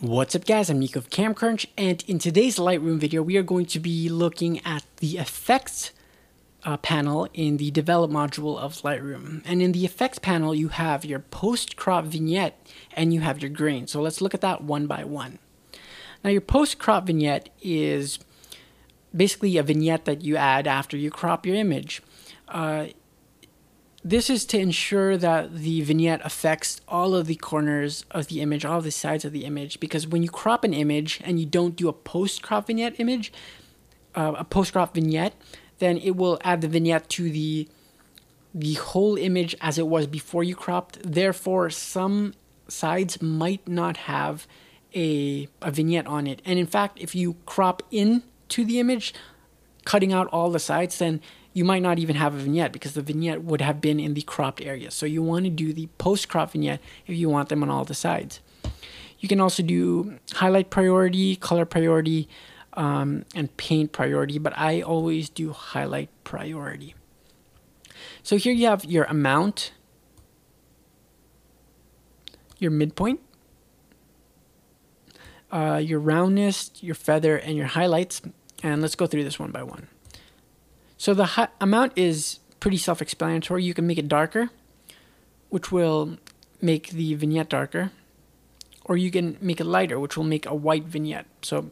What's up guys, I'm Nico of CamCrunch and in today's Lightroom video we are going to be looking at the effects uh, panel in the develop module of Lightroom. And in the effects panel you have your post crop vignette and you have your grain. So let's look at that one by one. Now your post crop vignette is basically a vignette that you add after you crop your image. Uh, this is to ensure that the vignette affects all of the corners of the image, all of the sides of the image, because when you crop an image and you don't do a post-crop vignette image, uh, a post-crop vignette, then it will add the vignette to the the whole image as it was before you cropped. Therefore, some sides might not have a, a vignette on it. And in fact, if you crop in to the image, cutting out all the sides, then you might not even have a vignette because the vignette would have been in the cropped area. So you want to do the post-crop vignette if you want them on all the sides. You can also do highlight priority, color priority, um, and paint priority, but I always do highlight priority. So here you have your amount, your midpoint, uh, your roundness, your feather, and your highlights. And let's go through this one by one. So the amount is pretty self-explanatory. You can make it darker, which will make the vignette darker, or you can make it lighter, which will make a white vignette. So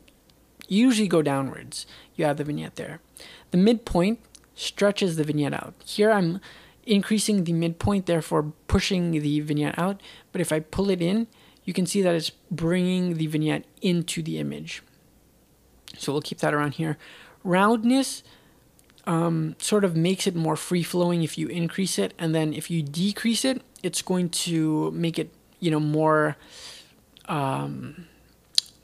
you usually go downwards. You have the vignette there. The midpoint stretches the vignette out. Here I'm increasing the midpoint, therefore pushing the vignette out. But if I pull it in, you can see that it's bringing the vignette into the image. So we'll keep that around here. Roundness um, sort of makes it more free flowing if you increase it, and then if you decrease it, it's going to make it you know more um,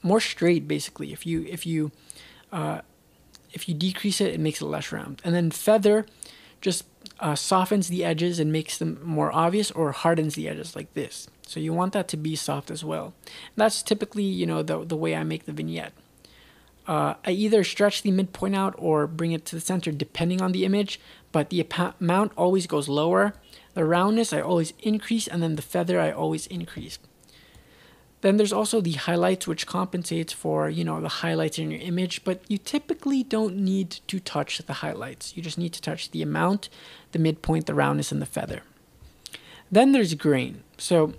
more straight basically. If you if you uh, if you decrease it, it makes it less round. And then feather just uh, softens the edges and makes them more obvious, or hardens the edges like this. So you want that to be soft as well. And that's typically you know the the way I make the vignette. Uh, I either stretch the midpoint out or bring it to the center depending on the image, but the amount always goes lower. The roundness I always increase, and then the feather I always increase. Then there's also the highlights, which compensates for, you know, the highlights in your image, but you typically don't need to touch the highlights. You just need to touch the amount, the midpoint, the roundness, and the feather. Then there's grain. So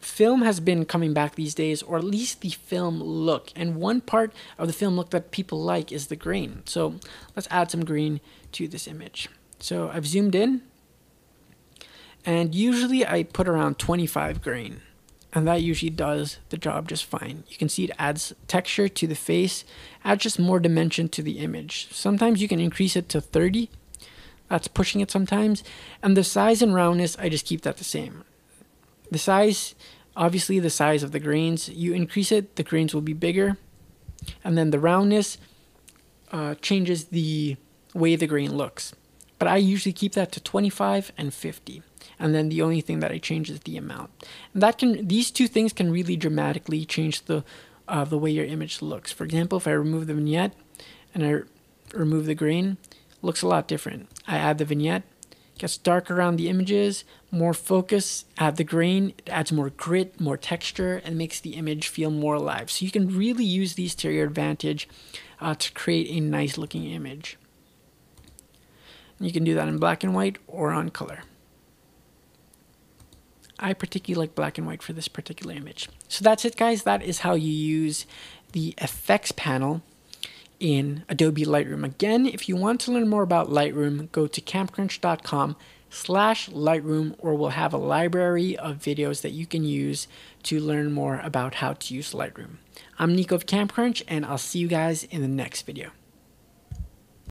film has been coming back these days, or at least the film look. And one part of the film look that people like is the grain. So let's add some green to this image. So I've zoomed in, and usually I put around 25 grain. And that usually does the job just fine. You can see it adds texture to the face, adds just more dimension to the image. Sometimes you can increase it to 30. That's pushing it sometimes. And the size and roundness, I just keep that the same. The size, obviously the size of the grains, you increase it, the grains will be bigger. And then the roundness uh, changes the way the grain looks. But I usually keep that to 25 and 50. And then the only thing that I change is the amount. And that can these two things can really dramatically change the uh, the way your image looks. For example, if I remove the vignette and I remove the grain, looks a lot different. I add the vignette, gets darker around the images, more focus, add the grain, it adds more grit, more texture, and makes the image feel more alive. So you can really use these to your advantage uh, to create a nice looking image. You can do that in black and white or on color. I particularly like black and white for this particular image. So that's it guys, that is how you use the effects panel in Adobe Lightroom. Again, if you want to learn more about Lightroom, go to camcrunch.com slash Lightroom or we'll have a library of videos that you can use to learn more about how to use Lightroom. I'm Nico of CamCrunch and I'll see you guys in the next video.